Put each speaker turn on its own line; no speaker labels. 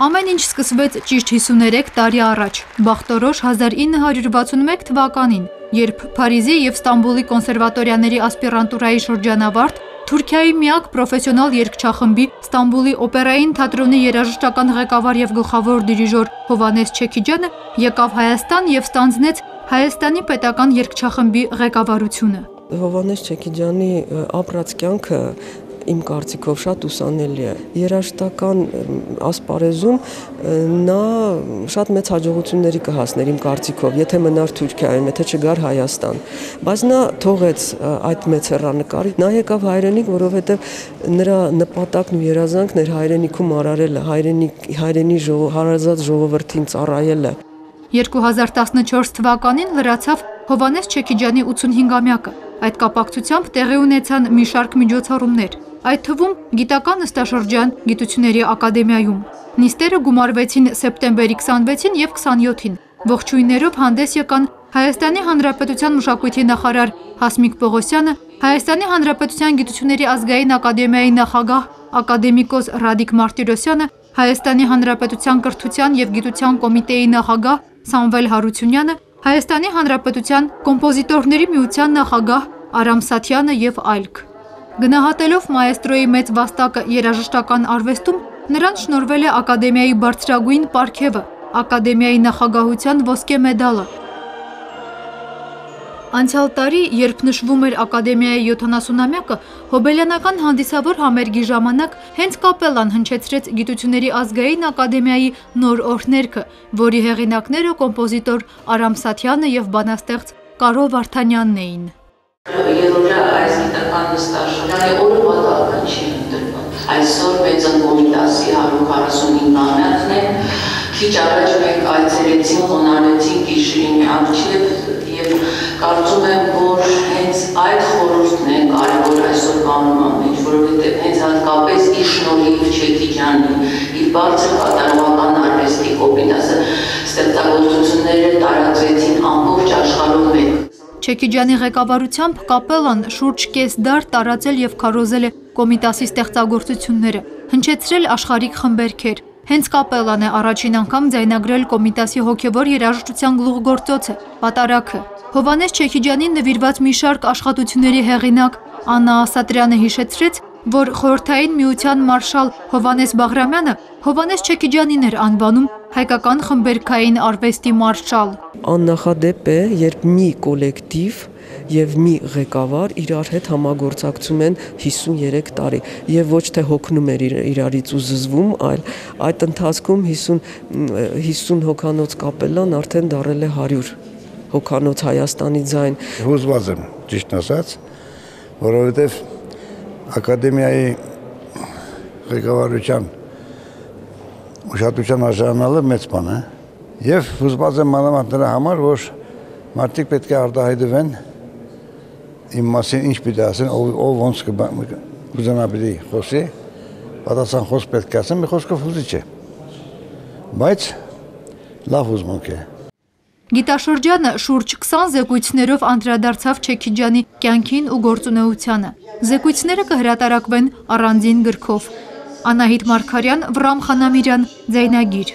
Ամեն ինչ սկսվեց ճիշտ 53 տարի առաջ, բախտորոշ 1961 թվականին, երբ Փարիզի եւ Ստամբուլի կոնսերվատորիաների ասպիրանտուրայի շրջանավարտ Թուրքիայի միակ պրոֆեսիոնալ երգչախմբի Ստամբուլի օպերային թատրոնի երաժշտական ղեկավար եւ գլխավոր դիրիժոր Հովանես Չեքիջյանը եկավ Հայաստան եւ ստանձնեց Հայաստանի պետական երգչախմբի ղեկավարությունը։
Հովանես Չեքիջյանի ապրած կյանքը իմ կարծիքով շատ ուսանելի է։ Երաշտական ասպարեզում նա շատ մեծ հաջողությունների կհասներ իմ կարծիքով, եթե մնար Թուրքիայում, եթե չգար Հայաստան։ Բայց նա թողեց այդ մեծ հեռանկարը, նա եկավ հայրենիք, որովհետև նրա նպատակն ու երազանքն էր հայրենիքում արարելը, հայրենի հայրենի ժողով, հարազատ ժողովրդին ծառայելը։
2014 թվականին լրացավ Հովանես Չեքիջյանի 85-ամյակը։ Այդ կապակցությամբ տեղի ունեցան մի շարք միջոցառումներ այդ թվում գիտական նստաշրջան գիտությունների ակադեմիայում։ Նիստերը գումարվեցին սեպտեմբերի 26-ին եւ 27-ին։ Ողջույններով հանդես եկան Հայաստանի Հանրապետության մշակույթի նախարար Հասմիկ Պողոսյանը, Հայաստանի Հանրապետության Գիտությունների ազգային ակադեմիայի նախագահ ակադեմիկոս Ռադիկ Մարտիրոսյանը, Հայաստանի Հանրապետության կրթության եւ գիտության կոմիտեի նախագահ Սամվել Հարությունյանը, Հայաստանի Հանրապետության կոմպոզիտորների միության նախագահ Արամ Սաթյանը եւ այլք։ Գնահատելով մայեստրոյի մեծ վաստակը երաժշտական արվեստում, նրան շնորվել է ակադեմիայի բարձրագույն պարգևը, ակադեմիայի նախագահության ոսկե մեդալը։ Անցյալ տարի, երբ նշվում էր ակադեմիայի 70-ամյակը, հոբելյանական հանդիսավոր համերգի ժամանակ հենց կապելան հնչեցրեց գիտությունների ազգային ակադեմիայի նոր օրհներքը, որի հեղինակները կոմպոզիտոր Արամ Սաթյանը եւ բանաստեղծ Կարո Վարդանյանն էին։
Երորը այս գիտական նստաշրջանի օրվա ականջի ընտրվում։ Այսօր մեծ կոմիտասի 149-ամյակն է։ Քիչ առաջ մենք այցելեցինք, խոնարհեցինք Գիշրինի արչիվ եւ կարծում եմ, որ հենց այդ խորհուրդն է կարևոր այսօր կանոնման մեջ, որովհետեւ հենց հատկապես իր շնորհիվ Չեքիջյանի իր բարձր կատարողական արվեստի կոպիտասը ստեղծագործությունները տարածվեցին ամբողջ աշխարհում մեկ
Չեքիջյանի ղեկավարությամբ կապելան շուրջ կես դար տարածել եւ քարոզել է կոմիտասի ստեղծագործությունները, հնչեցրել աշխարհիկ խմբերքեր։ Հենց կապելան է առաջին անգամ ձայնագրել կոմիտասի հոգևոր երաժշտության գլուխգործոցը՝ պատարակը։ Հովանես Չեքիջյանին նվիրված մի շարք աշխատությունների հեղինակ Աննա Ասատրյանը հիշեցրեց, որ խորհրդային միության մարշալ Հովանես Բաղրամյանը Հովանես Չեքիջյանին էր անվանում հայկական խմբերքային արվեստի մարշալ։
Աննախադեպ է, երբ մի կոլեկտիվ եւ մի ղեկավար իրար հետ համագործակցում են 53 տարի եւ ոչ թե հոգնում էր իրարից ու զզվում, այլ այդ ընթացքում 50 50 հոկանոց կապելան արդեն դարել է 100 հոկանոց Հայաստանի ձայն։
Հուզված եմ, ճիշտ ասած, որովհետեւ ակադեմիայի ղեկավարության ուշադրության արժանանալը մեծ բան է եւ հուզված եմ մանավանդ նրա համար, որ մարդիկ պետք է արտահայտվեն իմ մասին ինչ պիտի ասեն, ով, ով ոնց կուզենա պիտի խոսի, պատասխան խոսք պետք է ասեն, մի խոսքով հուզիչ է։ Բայց լավ հուզմունք է։
Գիտաշրջանը շուրջ 20 զեկույցներով անդրադարձավ Չեքիջյանի կյանքին ու գործունեությանը։ Զեկույցները կհրատարակվեն առանձին գրքով։ Անահիտ Մարկարյան, Վրամ Խանամիրյան, Ձայնագիր։